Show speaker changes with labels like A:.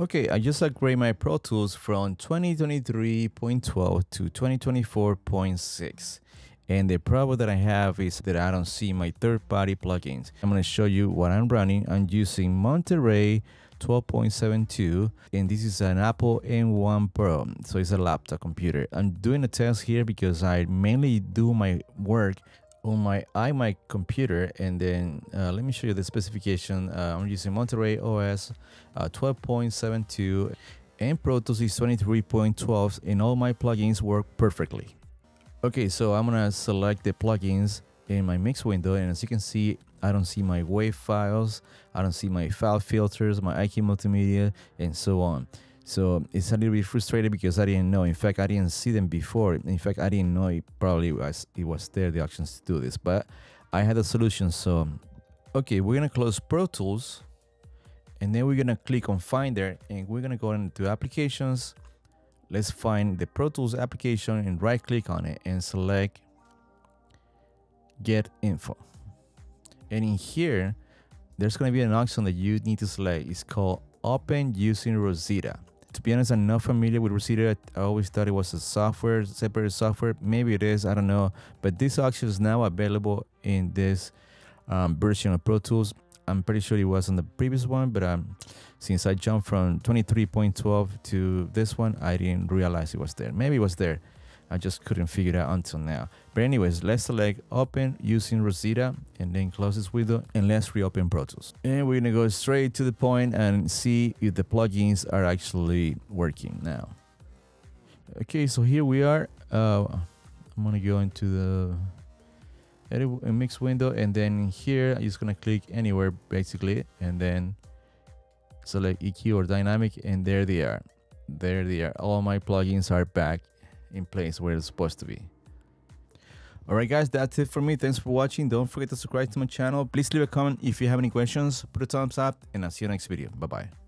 A: Okay, I just upgrade my Pro Tools from 2023.12 to 2024.6. And the problem that I have is that I don't see my third-party plugins. I'm to show you what I'm running. I'm using Monterey 12.72 and this is an Apple M1 Pro so it's a laptop computer I'm doing a test here because I mainly do my work on my iMac computer and then uh, let me show you the specification. Uh, I'm using Monterey OS uh, 12.72 and Pro Tools is 23.12 and all my plugins work perfectly. Okay so I'm gonna select the plugins in my mix window and as you can see I don't see my WAV files I don't see my FabFilters my IK multimedia and so on so it's a little bit frustrated because I didn't know. In fact I didn't see them before. In fact I didn't know it probably was it was there the options to do this but I had a solution. So okay we're gonna close Pro Tools and then we're gonna click on Finder and we're gonna go into applications. Let's find the Pro Tools application and right click on it and select get info. And in here there's going to be an option that you need to select. It's called open using rosetta to be honest i'm not familiar with rosetta i always thought it was a software separate software. Maybe it is i don't know. But this option is now available in this um, version of pro tools. I'm pretty sure it was on the previous one but um, since i jumped from 23.12 to this one i didn't realize it was there. Maybe it was there I just couldn't figure it out until now. But anyways, let's select open using Rosetta and then close this window and let's reopen Pro Tools. And we're gonna go straight to the point and see if the plugins are actually working now. Okay, so here we are. Uh, I'm gonna go into the edit mix window and then here I'm just gonna click anywhere basically and then select EQ or dynamic and there they are. There they are. All my plugins are back in place where it's supposed to be. Alright guys, that's it for me. Thanks for watching. Don't forget to subscribe to my channel. Please leave a comment if you have any questions. Put a thumbs up and I'll see you next video. Bye bye.